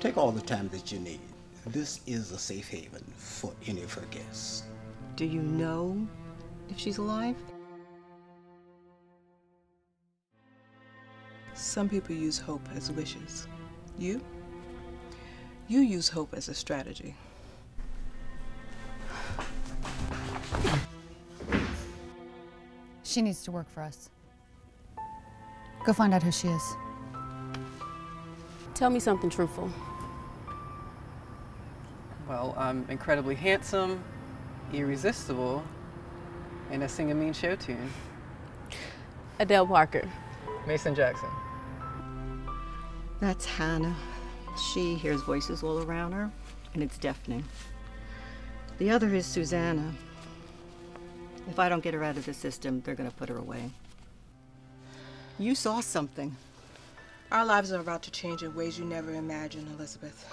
Take all the time that you need. This is a safe haven for any of her guests. Do you know if she's alive? Some people use hope as wishes. You? You use hope as a strategy. She needs to work for us. Go find out who she is. Tell me something truthful. Well, I'm incredibly handsome, irresistible, and I sing a mean show tune. Adele Parker. Mason Jackson. That's Hannah. She hears voices all around her, and it's deafening. The other is Susanna. If I don't get her out of the system, they're gonna put her away. You saw something. Our lives are about to change in ways you never imagined, Elizabeth.